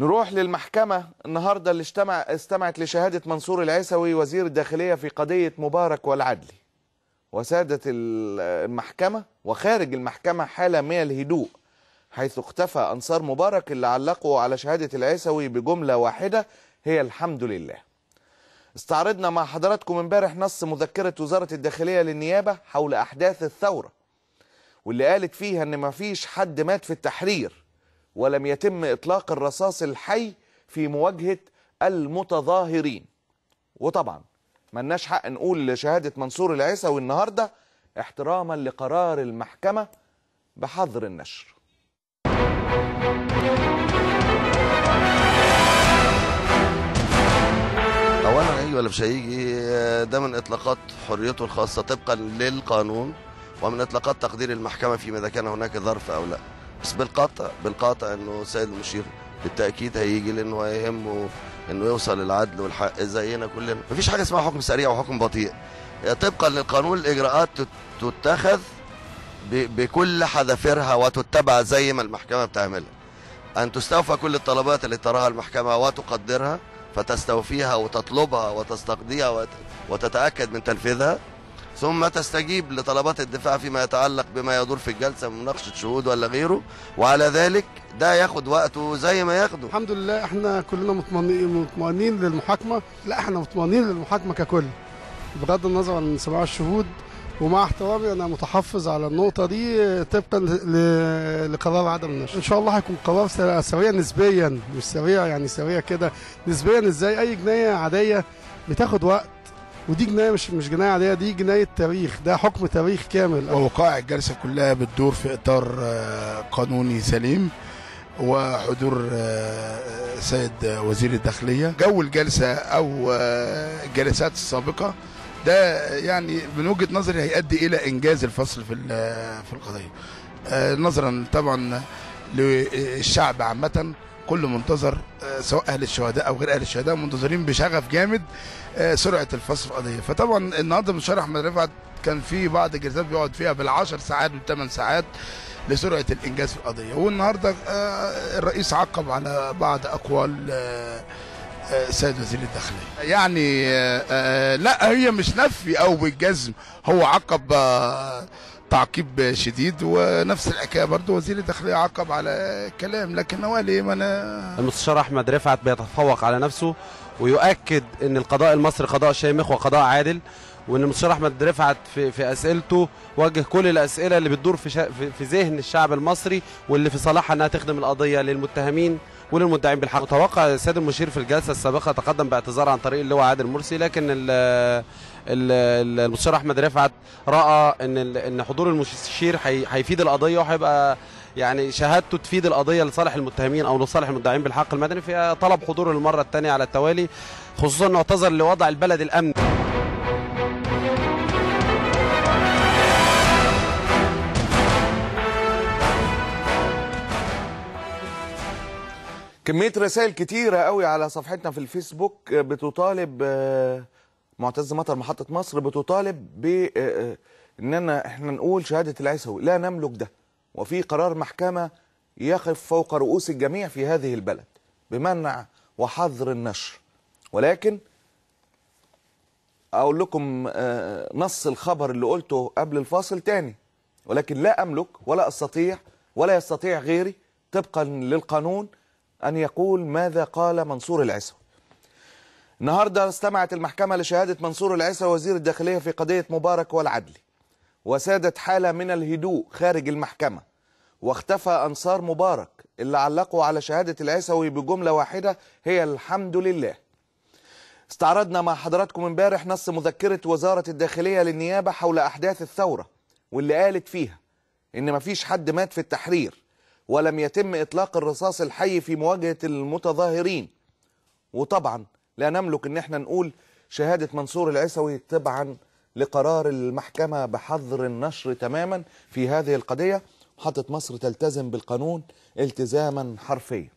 نروح للمحكمة النهاردة اللي اجتمع استمعت لشهادة منصور العيسوي وزير الداخلية في قضية مبارك والعدلي وسادت المحكمة وخارج المحكمة حالة من الهدوء حيث اختفى أنصار مبارك اللي علقوا على شهادة العيسوي بجملة واحدة هي الحمد لله. استعرضنا مع حضراتكم امبارح نص مذكرة وزارة الداخلية للنيابة حول أحداث الثورة واللي قالت فيها إن مفيش حد مات في التحرير. ولم يتم إطلاق الرصاص الحي في مواجهة المتظاهرين. وطبعا ملناش حق نقول شهاده منصور العيسوي النهارده احتراما لقرار المحكمة بحظر النشر. اولا هيجي ولا مش هيجي ده من إطلاقات حريته الخاصة طبقا للقانون ومن إطلاقات تقدير المحكمة فيما إذا كان هناك ظرف أو لا. بس بالقطع بالقطع إنه السيد المشير بالتأكيد هيجي لأنه يهمه انه يوصل للعدل والحق. زينا كلنا مفيش حاجة اسمها حكم سريع وحكم بطيء. طبقا للقانون الإجراءات تتخذ بكل حذافيرها وتتبع زي ما المحكمة بتعملها. أن تستوفى كل الطلبات اللي تراها المحكمة وتقدرها فتستوفيها وتطلبها وتستقضيها وتتأكد من تنفيذها ثم تستجيب لطلبات الدفاع فيما يتعلق بما يدور في الجلسة من مناقشه شهود ولا غيره. وعلى ذلك ده ياخد وقته زي ما ياخده. الحمد لله إحنا كلنا مطمئنين للمحاكمة. لا إحنا مطمئنين للمحاكمة ككل. بغض النظر عن سماع الشهود ومع احترامي أنا متحفظ على النقطة دي طبقا لقرار عدم النشر. إن شاء الله هيكون قرار سريع نسبيا مش سريع يعني سريع كده. نسبيا إزاي؟ أي جناية عادية بتاخد وقت. ودي جناية مش مش جناية عادية دي جناية تاريخ. ده حكم تاريخ كامل. ووقائع الجلسة كلها بتدور في إطار قانوني سليم وحضور سيد وزير الداخلية. جو الجلسة أو الجلسات السابقة ده يعني من وجهة نظري هيؤدي إلى إنجاز الفصل في في القضية. نظرا طبعا للشعب عامة كل منتظر سواء أهل الشهداء أو غير أهل الشهداء منتظرين بشغف جامد سرعة الفصل في القضية فطبعا النهارده مستشار احمد رفعت كان في بعض الجلسات بيقعد فيها بالعشر ساعات والثمان ساعات لسرعة الإنجاز في القضية والنهاردة الرئيس عقب على بعض أقوال السيد وزير الداخلية. يعني لا هي مش نفي أو بالجزم. هو عقب تعقيب شديد ونفس الحكاية برضه وزير الداخلية عقب على كلام لكن هو ليه ما أنا المستشار أحمد رفعت بيتفوق على نفسه ويؤكد إن القضاء المصري قضاء شامخ وقضاء عادل وإن المستشار أحمد رفعت في في أسئلته وجه كل الأسئلة اللي بتدور في في, ذهن الشعب المصري واللي في صلاحها إنها تخدم القضية للمتهمين وللمدعين بالحق. متوقع السيد المشير في الجلسة السابقة تقدم باعتذار عن طريق اللواء عادل مرسي لكن المستشار أحمد رفعت رأى إن إن حضور المشير هيفيد القضية وهيبقى يعني شهادته تفيد القضية لصالح المتهمين أو لصالح المدعين بالحق المدني فطلب حضوره المرة الثانية على التوالي خصوصا انه اعتذر لوضع البلد الأمن. كمية رسائل كتيرة قوي على صفحتنا في الفيسبوك بتطالب معتز مطر محطة مصر بتطالب ب إننا إحنا نقول شهادة العيسوي. لا نملك ده. وفي قرار محكمة يقف فوق رؤوس الجميع في هذه البلد بمنع وحظر النشر. ولكن أقول لكم نص الخبر اللي قلته قبل الفاصل تاني. ولكن لا أملك ولا أستطيع ولا يستطيع غيري طبقا للقانون أن يقول ماذا قال منصور العيسوي. النهاردة استمعت المحكمة لشهادة منصور العيسوي وزير الداخلية في قضية مبارك والعدلي وسادت حالة من الهدوء خارج المحكمة. واختفى أنصار مبارك اللي علقوا على شهادة العيسوي بجملة واحدة هي الحمد لله. استعرضنا مع حضراتكم امبارح نص مذكرة وزارة الداخلية للنيابة حول أحداث الثورة واللي قالت فيها إن مفيش حد مات في التحرير ولم يتم إطلاق الرصاص الحي في مواجهة المتظاهرين. وطبعا لا نملك إن إحنا نقول شهادة منصور العيسوي تبعا لقرار المحكمة بحظر النشر تماما في هذه القضية. محطة مصر تلتزم بالقانون التزاما حرفيا.